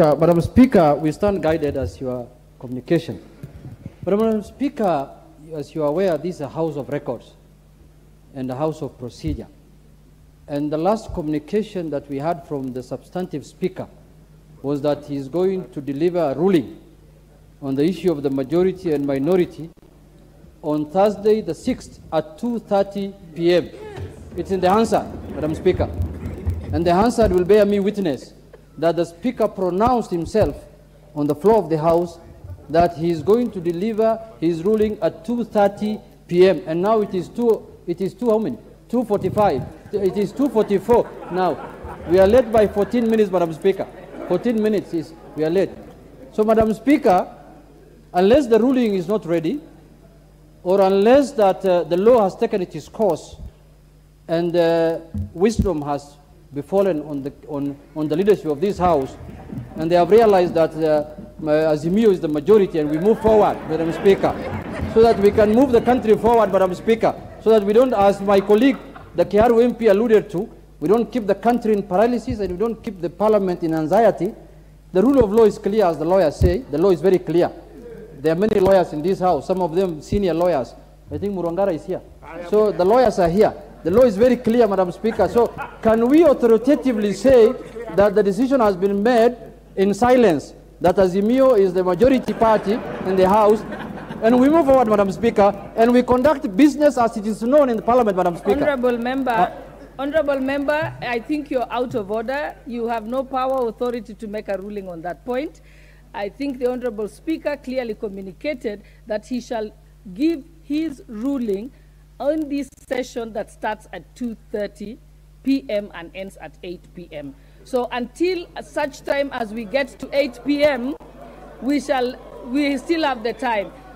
Speaker, Madam Speaker, we stand guided as your communication. But Madam Speaker, as you are aware, this is a house of records and a house of procedure. And the last communication that we had from the substantive speaker was that he is going to deliver a ruling on the issue of the majority and minority on Thursday the 6th at 2.30 p.m. It's in the Hansard, Madam Speaker. And the Hansard will bear me witness that the Speaker pronounced himself on the floor of the House that he is going to deliver his ruling at 2.30 p.m. And now it is 2, it is 2 how many? 2.45. It is 2.44 now. We are late by 14 minutes, Madam Speaker. 14 minutes is, we are late. So, Madam Speaker, unless the ruling is not ready, or unless that uh, the law has taken its course and uh, wisdom has befallen on the, on, on the leadership of this House, and they have realized that uh, Azimio is the majority and we move forward, Madam Speaker, so that we can move the country forward, Madam Speaker, so that we don't, as my colleague, the Kiharu MP alluded to, we don't keep the country in paralysis and we don't keep the parliament in anxiety. The rule of law is clear, as the lawyers say. The law is very clear. There are many lawyers in this house, some of them senior lawyers. I think Murugara is here. So the lawyers are here. The law is very clear, Madam Speaker. So can we authoritatively say that the decision has been made in silence, that Azimio is the majority party in the House, and we move forward, Madam Speaker, and we conduct business as it is known in the Parliament, Madam Speaker. Honorable uh, Member, Honorable Member, I think you're out of order. You have no power or authority to make a ruling on that point. I think the Honorable Speaker clearly communicated that he shall give his ruling on this session that starts at 2.30 p.m. and ends at 8 p.m. So until such time as we get to 8 p.m., we shall we still have the time.